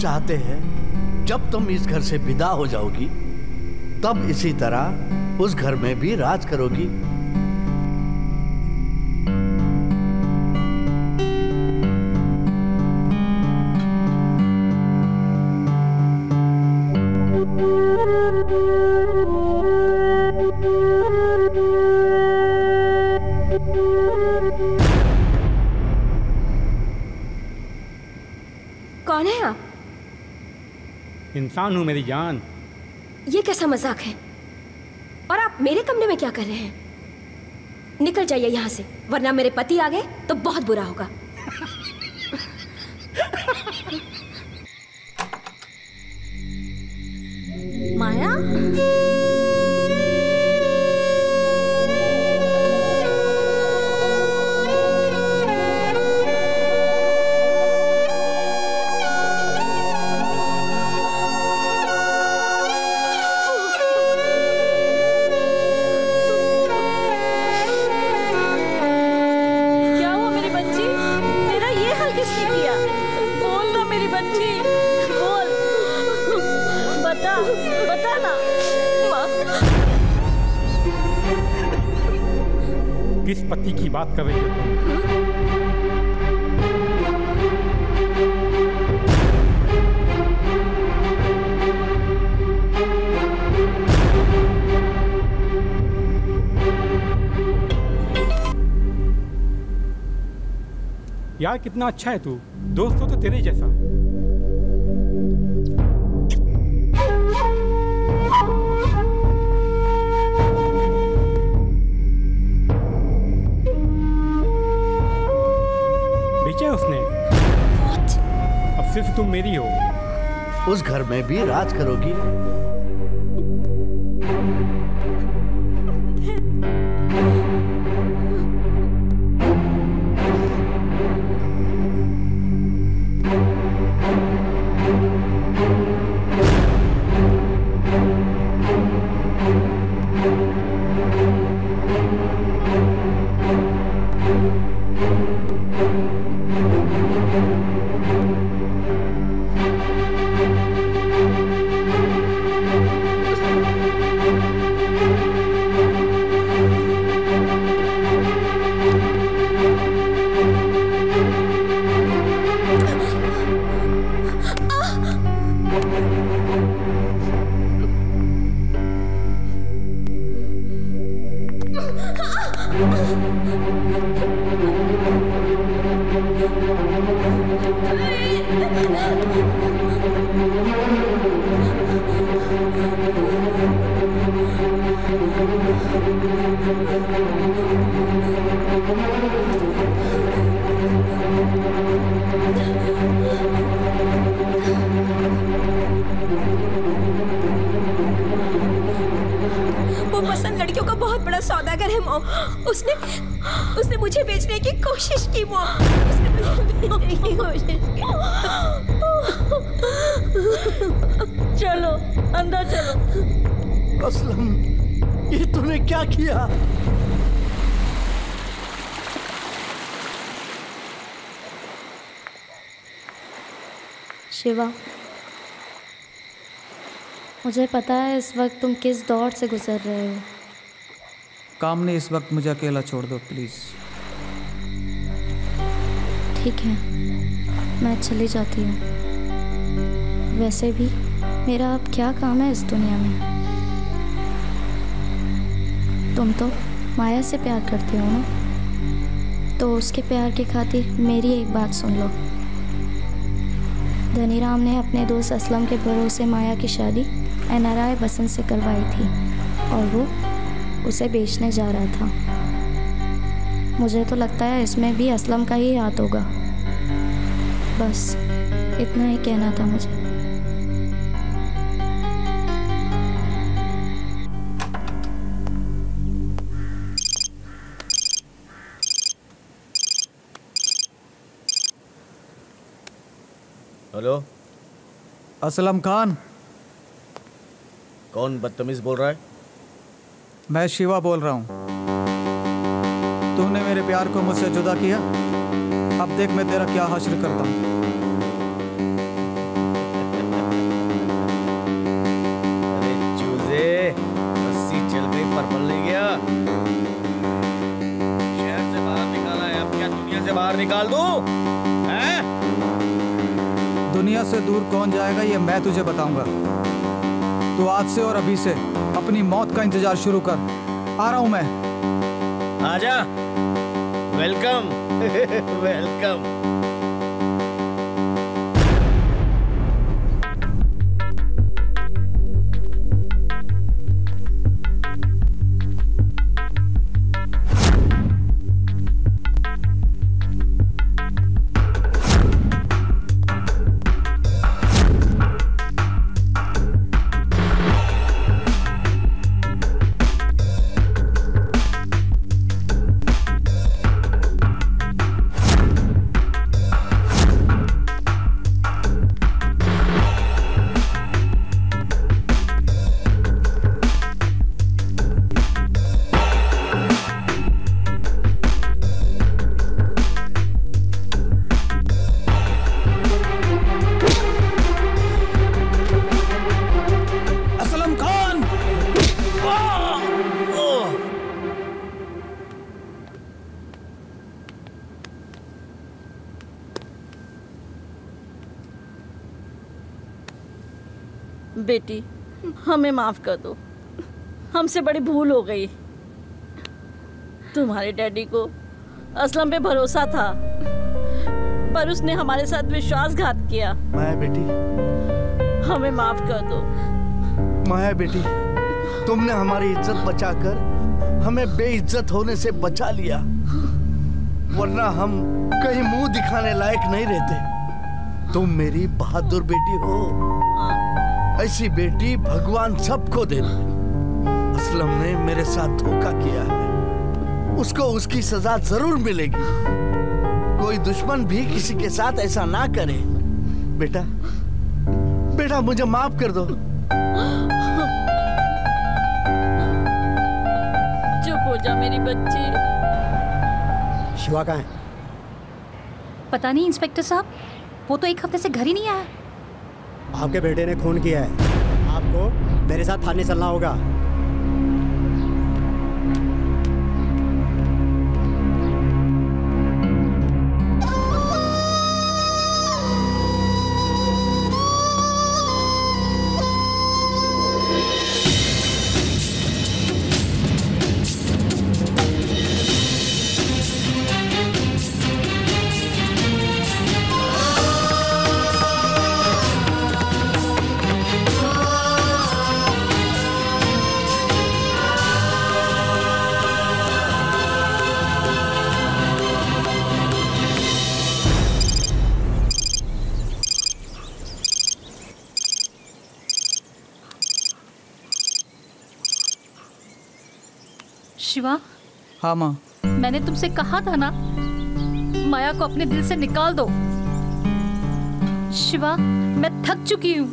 चाहते हैं, जब तुम इस घर से विदा हो जाओगी, तब इसी तरह उस घर में भी राज करोगी। इंसान हूँ मेरी जान। ये कैसा मज़ाक है? और आप मेरे कमरे में क्या कर रहे हैं? निकल जाइए यहाँ से, वरना मेरे पति आ गए तो बहुत बुरा होगा। बात कर रही हो तुम। यार कितना अच्छा है तू। दोस्तों तो तेरे जैसा। उस घर में भी राज करोगी। पता है इस वक्त तुम किस दौर से गुजर रहे हो? काम ने इस वक्त मुझे अकेला छोड़ दो प्लीज़ ठीक है मैं चली जाती हूँ। वैसे भी मेरा अब क्या काम है इस दुनिया में? तुम तो माया से प्यार करते हो ना? तो उसके प्यार की खातिर मेरी एक बात सुन लो। धनीराम ने अपने दोस्त असलम के भरोसे माया की शादी एनआरआई बसंत से करवाई थी और वो उसे बेचने जा रहा था। मुझे तो लगता है इसमें भी असलम का ही हाथ होगा। बस इतना ही कहना था मुझे। हेलो। असलम खान। कौन बदतमीज बोल रहा है? मैं शिवा बोल रहा हूँ। तूने मेरे प्यार को मुझसे जुदा किया? अब देख मैं तेरा क्या हासिल करता हूँ। अरे चूजे रस्सी चल गई पर नहीं गया। शहर से बाहर निकाला है अब क्या दुनिया से बाहर निकाल दूँ? हैं? दुनिया से दूर कौन जाएगा ये मैं तुझे बताऊँगा। तू आज से और अभी से अपनी मौत का इंतज़ार शुरू कर। आ रहा हूँ मैं। आजा। वेलकम। वेलकम। बेटी हमें माफ़ कर दो। हमसे बड़ी भूल हो गई। तुम्हारे डैडी को असलम पे भरोसा था पर उसने हमारे साथ विश्वासघात किया। माया बेटी। हमें माफ़ कर दो। माया बेटी तुमने हमारी इज़्ज़त बचाकर हमें बेइज्जत होने से बचा लिया वरना हम कहीं मुँह दिखाने लायक नहीं रहते। तुम मेरी बहादुर बेटी हो। ऐसी बेटी भगवान सबको दे असलम ने मेरे साथ धोखा किया है। उसको उसकी सजा ज़रूर मिलेगी। कोई दुश्मन भी किसी के साथ ऐसा ना करे। बेटा बेटा मुझे माफ़ कर दो। चुप हो जा मेरी बच्ची। शिवा कहाँ है? पता नहीं इंस्पेक्टर साहब वो तो एक हफ़्ते से घर ही नहीं आया। आपके बेटे ने खून किया है। आपको मेरे साथ थाने चलना होगा। हाँ माँ। मैंने तुमसे कहा था ना माया को अपने दिल से निकाल दो। शिवा मैं थक चुकी हूँ।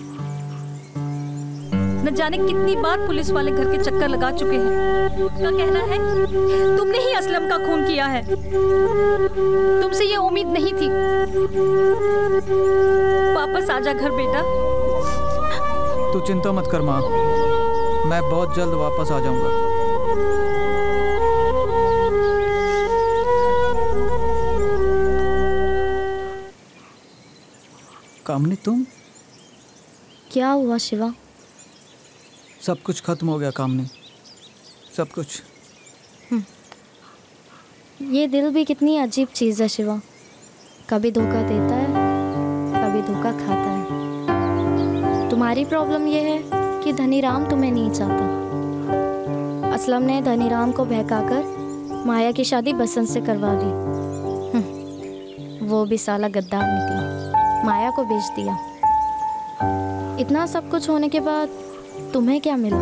न जाने कितनी बार पुलिस वाले घर के चक्कर लगा चुके हैं। उनका कहना है तुमने ही असलम का खून किया है। तुमसे ये उम्मीद नहीं थी। वापस आजा घर बेटा। तू चिंता मत कर माँ। मैं बहुत जल्द वापस आ जाऊँगा। कामनी तुम? क्या हुआ शिवा? सब कुछ खत्म हो गया कामनी। सब कुछ। ये दिल भी कितनी अजीब चीज़ है शिवा। कभी धोखा देता है कभी धोखा खाता है। तुम्हारी प्रॉब्लम ये है कि धनीराम तुम्हें नहीं चाहता। असलम ने धनीराम को बहकाकर माया की शादी बसंत से करवा दी। हम्म, वो भी साला गद्दार निकला। माया को बेच दिया। इतना सब कुछ होने के बाद तुम्हें क्या मिला?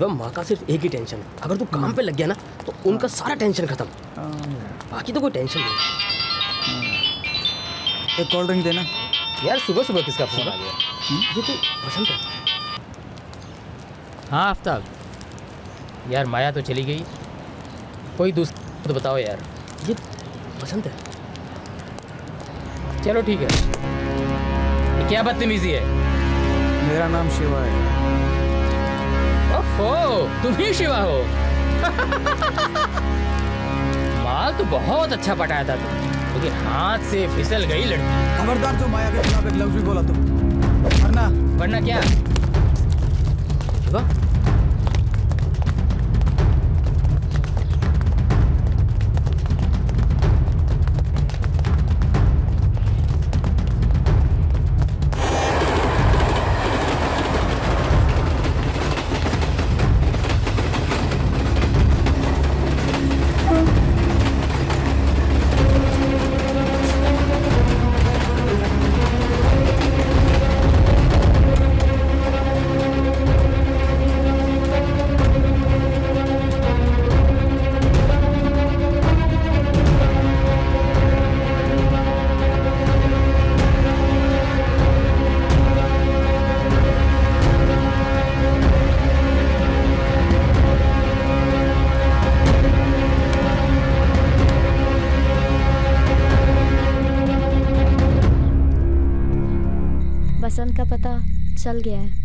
शिवम माँ का सिर्फ़ एक ही टेंशन है अगर तू काम पे लग गया ना तो उनका सारा टेंशन खत्म। बाकी तो कोई टेंशन नहीं। एक कोल्ड ड्रिंक देना। यार सुबह सुबह किसका फ़ोन आ गया? ये तो बसंत है। हाँ आफ्ताब। यार माया तो चली गई। कोई दूसरा तो बताओ यार। ये बसंत है। चलो ठीक है। ये क्या बदतमीजी है? मेरा नाम शिवा है। ओफो तुम ही शिवा हो। माल तो बहुत अच्छा पटाया था तुम लेकिन हाथ से फिसल गई लड़की। खबरदार जो माया के खिलाफ एक लफ्ज भी बोला तुम। वरना वरना क्या? शिवा? चल गया है।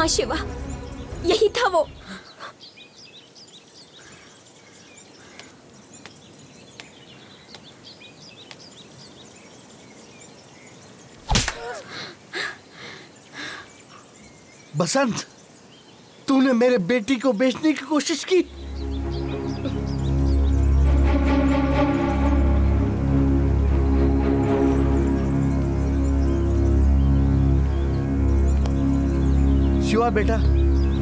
हाँ शिवा यही था वो। बसंत तूने मेरे बेटी को बेचने की कोशिश की? शिवा बेटा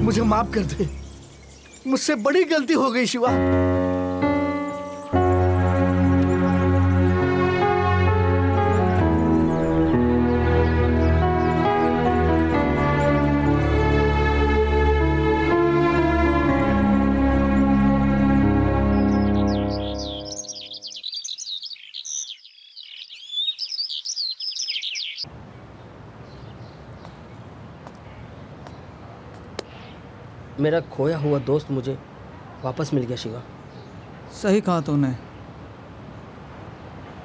मुझे माफ़ कर दे। मुझसे बड़ी गलती हो गई शिवा। मेरा खोया हुआ दोस्त मुझे वापस मिल गया शिवा। सही कहा तूने।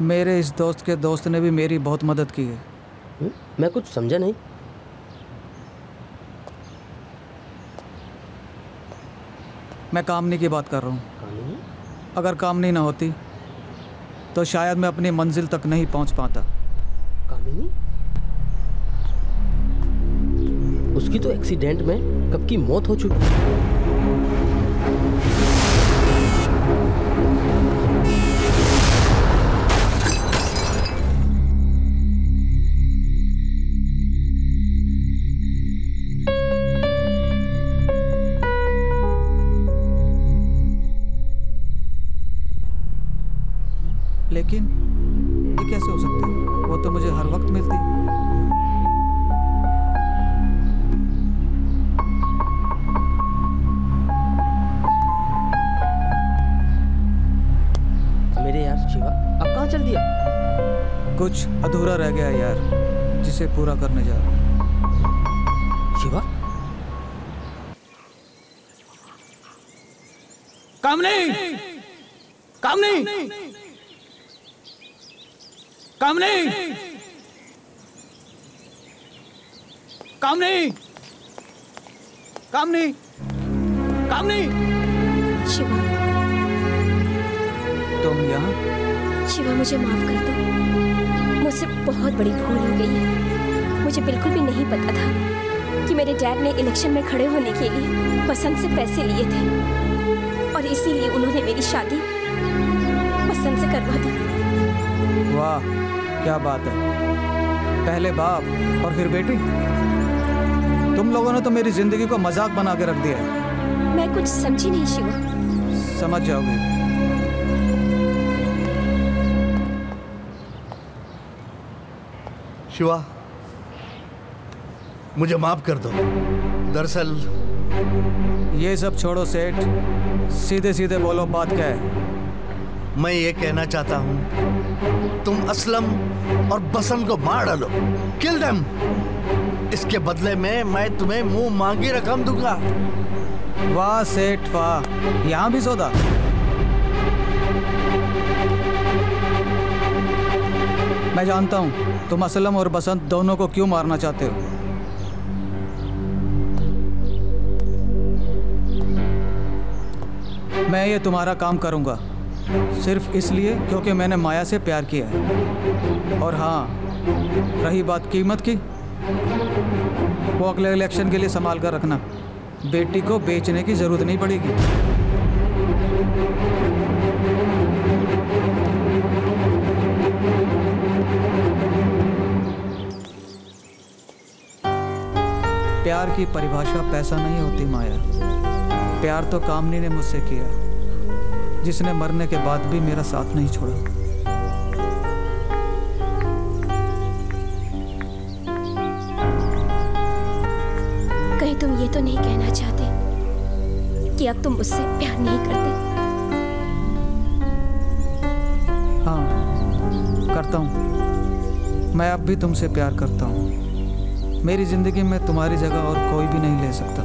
मेरे इस दोस्त के दोस्त ने भी मेरी बहुत मदद की है? मैं कुछ समझा नहीं। मैं कामनी की बात कर रहा हूँ। अगर कामनी ना होती तो शायद मैं अपनी मंजिल तक नहीं पहुँच पाता। कामिनी? उसकी तो एक्सीडेंट में कब की मौत हो चुकी लेकिन जिसे पूरा करने जा रहा हूँ। शिवा? कामनी! कामनी! कामनी! कामनी! कामनी! कामनी! शिवा। तुम यहाँ? शिवा मुझे माफ़ कर दो। मुझसे बहुत बड़ी भूल हो गई है। मुझे बिल्कुल भी नहीं पता था कि मेरे डैड ने इलेक्शन में खड़े होने के लिए पसंद से पैसे लिए थे। और इसीलिए उन्होंने मेरी शादी पसंद से करवा दी। वाह क्या बात है। पहले बाप और फिर बेटी? तुम लोगों ने तो मेरी ज़िंदगी को मज़ाक बना के रख दिया है। मैं कुछ समझी नहीं शिवा। समझ जाओगे। शिवा मुझे माफ़ कर दो। दरअसल ये सब छोड़ो सेठ। सीधे सीधे बोलो बात क्या है? मैं ये कहना चाहता हूँ तुम असलम और बसंत को मार डालो। किल देम इसके बदले में मैं तुम्हें मुँह मांगी रकम दूँगा। वाह सेठ वाह। यहाँ भी सौदा? मैं जानता हूँ तुम असलम और बसंत दोनों को क्यों मारना चाहते हो? मैं ये तुम्हारा काम करूँगा। सिर्फ़ इसलिए क्योंकि मैंने माया से प्यार किया है। और हाँ रही बात कीमत की, वो अगले इलेक्शन के लिए संभाल कर रखना। बेटी को बेचने की ज़रूरत नहीं पड़ेगी। प्यार की परिभाषा पैसा नहीं होती माया। प्यार तो कामनी ने मुझसे किया। जिसने मरने के बाद भी मेरा साथ नहीं छोड़ा। कहीं तुम ये तो नहीं कहना चाहते कि अब तुम मुझसे प्यार नहीं करते? हाँ करता हूँ। मैं अब भी तुमसे प्यार करता हूँ। मेरी ज़िंदगी में तुम्हारी जगह और कोई भी नहीं ले सकता।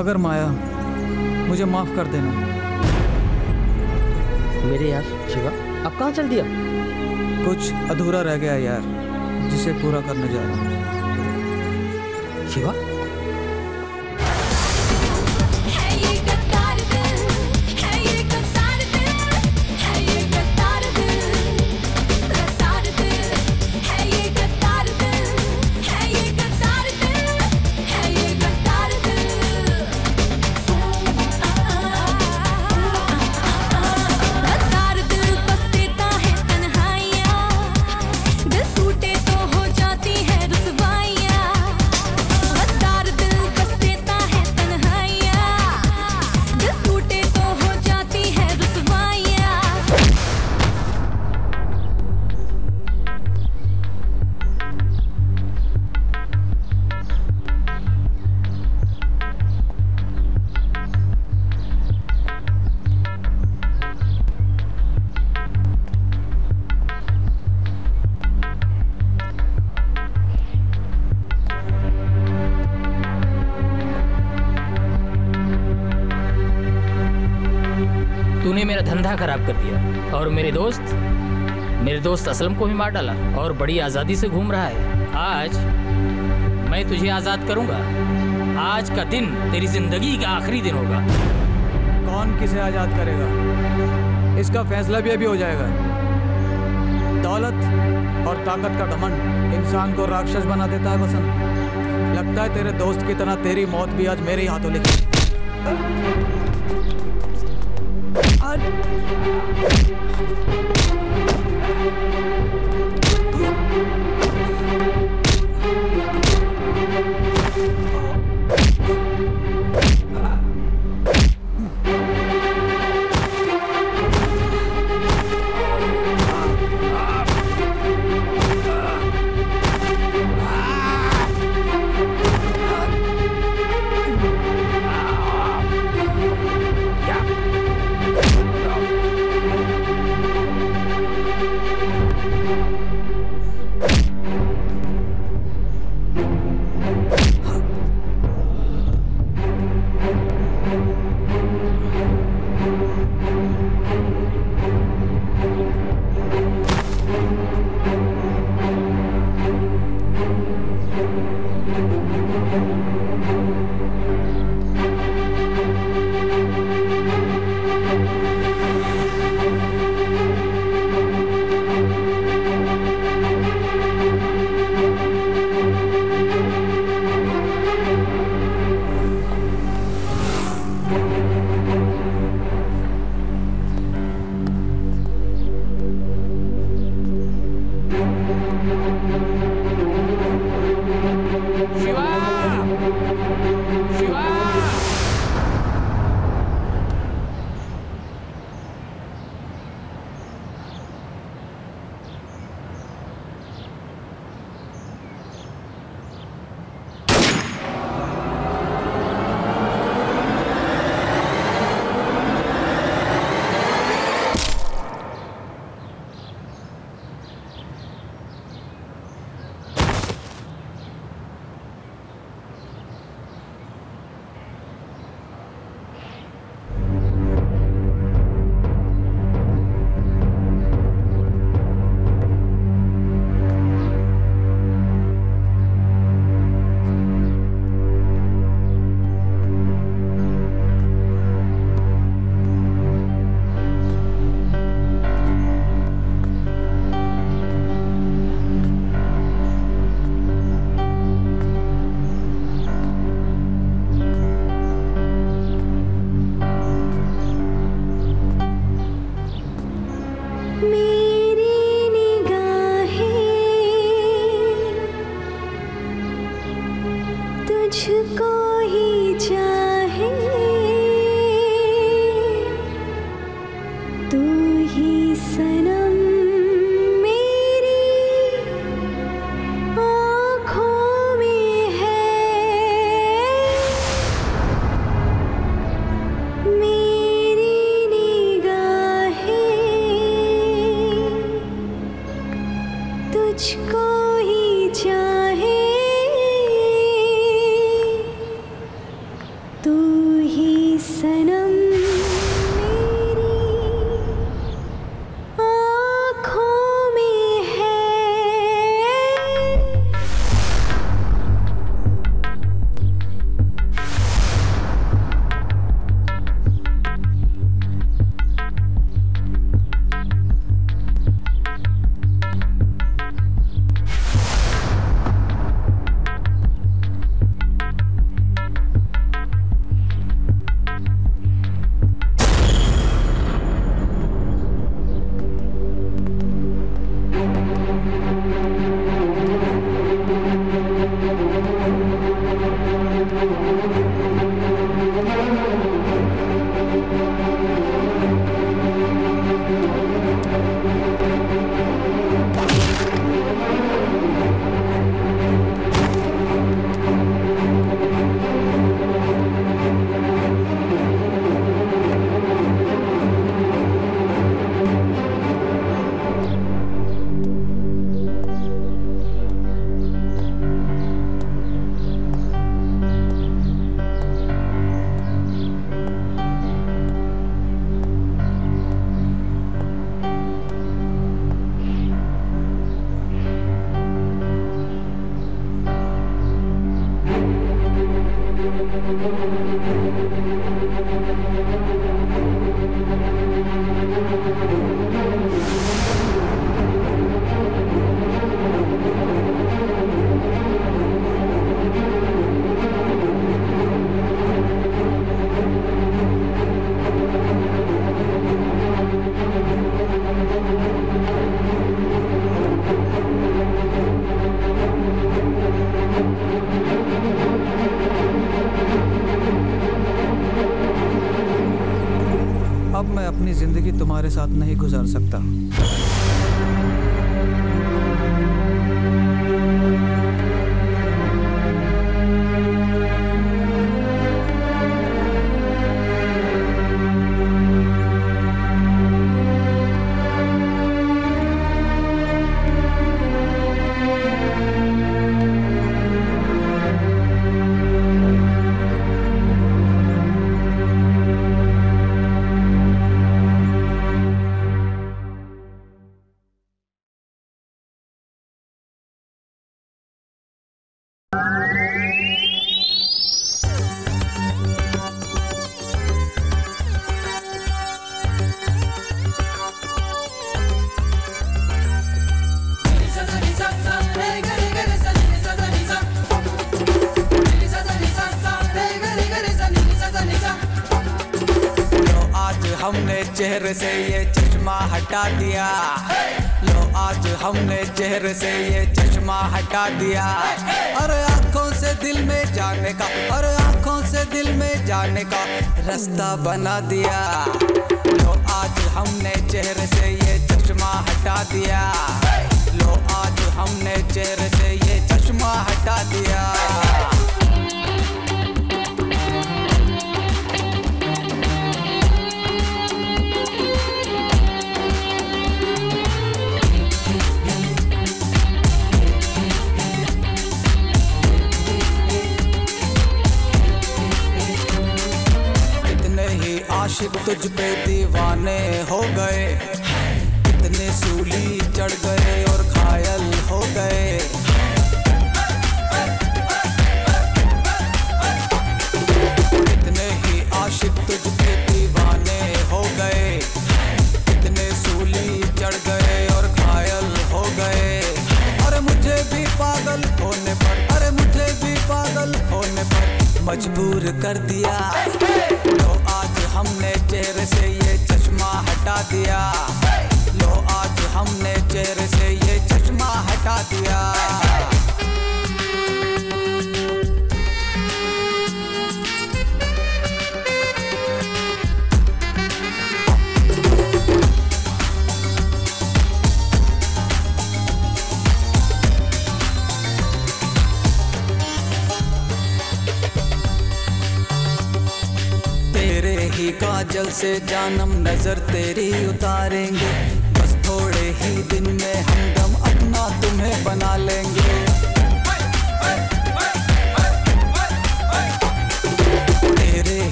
मगर माया मुझे माफ़ कर देना। मेरे यार शिवा अब कहाँ चल दिया? कुछ अधूरा रह गया यार जिसे पूरा करने जा रहा हूँ। शिवा? असलम को भी मार डाला और बड़ी आज़ादी से घूम रहा है। आज मैं तुझे आज़ाद करूँगा। आज का दिन तेरी ज़िंदगी का आखिरी दिन होगा। कौन किसे आज़ाद करेगा? इसका फैसला भी अभी हो जाएगा। दौलत और ताकत का घमंड इंसान को राक्षस बना देता है बसंत लगता है तेरे दोस्त की तरह तेरी मौत भी आज मेरे ही हाथों लिखी।